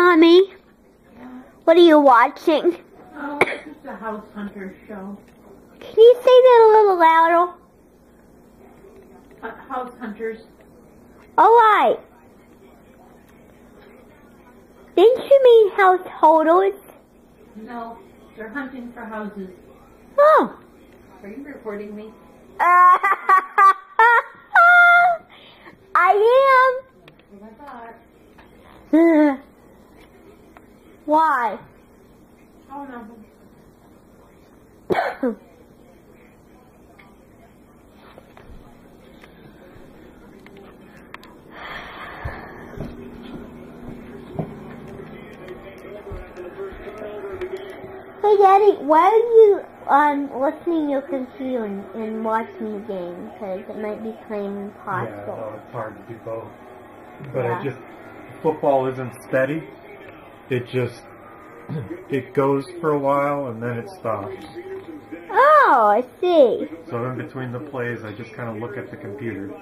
Mommy? What are you watching? Oh, it's just a house hunter show. Can you say that a little louder? Uh, house hunters. Alright. Didn't you mean householders? No, they're hunting for houses. Oh. Are you recording me? I That's what I thought. Why? Oh no. Hey Daddy, why are you um listening to your computer and, and watching the game? Because it might be playing of Yeah, impossible. well, it's hard to do both. But Yeah. I just football isn't steady. It just it goes for a while and then it stops. Oh, I see. So in between the plays, I just kind of look at the computer.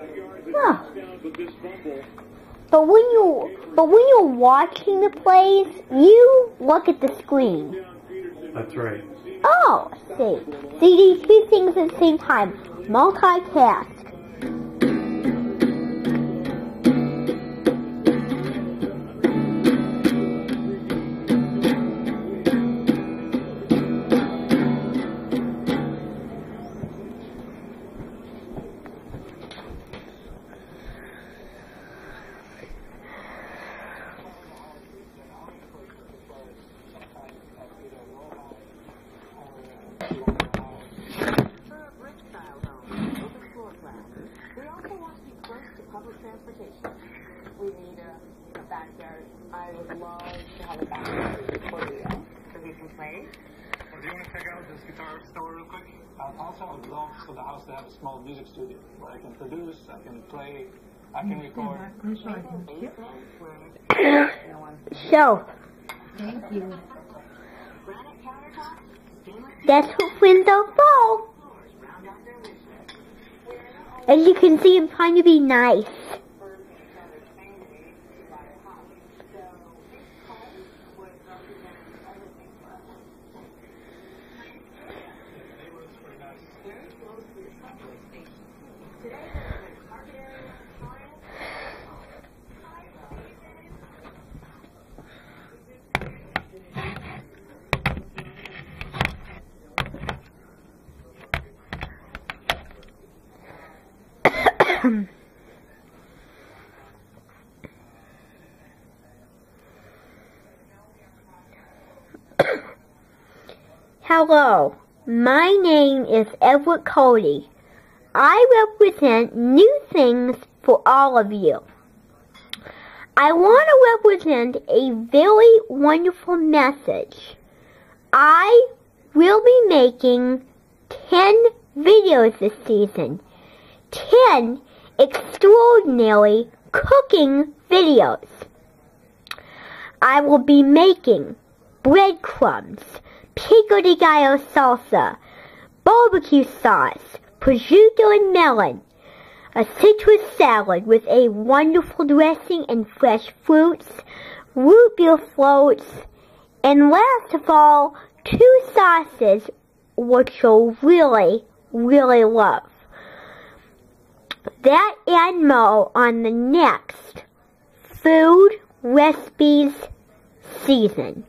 Huh. But when you but when you're watching the plays, you look at the screen. That's right. Oh, I see. So you do two things at the same time. Multitask. We also want to be close to public transportation. We need a, a backyard. I would love to have a backyard for the, uh, so we can play. Do you want to check out this guitar store real quick? Uh, also, I would love for the house to have a small music studio where I can produce, I can play, I can record. So, Thank you. that's what friends are As you can see, I'm trying to be nice. Hello, my name is Everett Curti. I represent new things for all of you. I want to represent a very wonderful message. I will be making 10 videos this season. 10 extraordinary cooking videos. I will be making breadcrumbs, pico de gallo salsa, barbecue sauce, prosciutto and melon, a citrus salad with a wonderful dressing and fresh fruits, root beer floats, and last of all, two sauces which you'll really, really love. That and more on the next Food Recipes season.